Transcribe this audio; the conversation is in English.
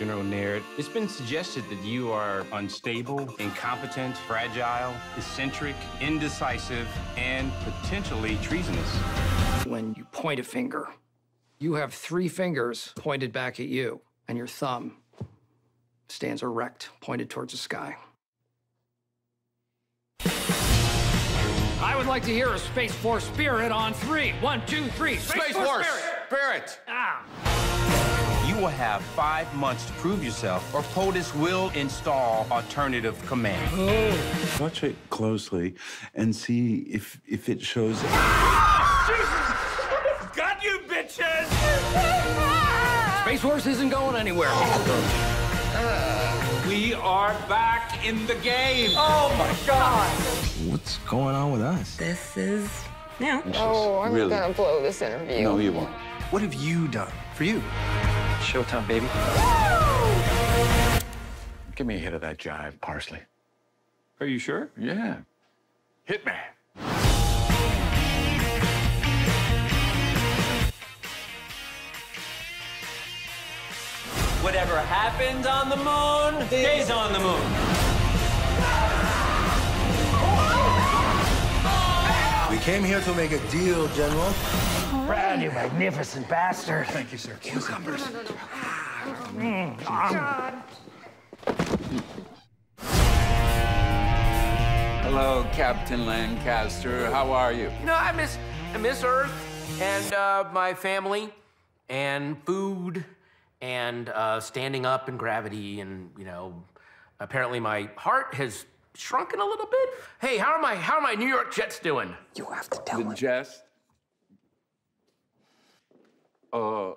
General Naird, it's been suggested that you are unstable, incompetent, fragile, eccentric, indecisive, and potentially treasonous. When you point a finger, you have three fingers pointed back at you, and your thumb stands erect, pointed towards the sky. I would like to hear a Space Force spirit on three. One, two, three. Space, Space Force! spirit. Spirit! Ah. You will have five months to prove yourself, or POTUS will install alternative command. Oh. Watch it closely and see if if it shows. Got you, bitches! Space Force isn't going anywhere. We are back in the game. Oh my God! What's going on with us? This is yeah. Oh, I'm Really? gonna blow this interview. No, you won't. What have you done for you? Showtime, baby. Give me a hit of that jive, Parsley. Are you sure? Yeah. Hit me. Whatever happens on the moon stays on the moon. Came here to make a deal, General. Brad, you magnificent bastard. Thank you, sir. Cucumbers. Hello, Captain Lancaster. How are you? You know, I miss I miss Earth and uh, my family and food and uh, standing up in gravity and you know, apparently my heart has shrunken a little bit. Hey, how are my how are my New York Jets doing? You have to tell The him. Jets. Uh,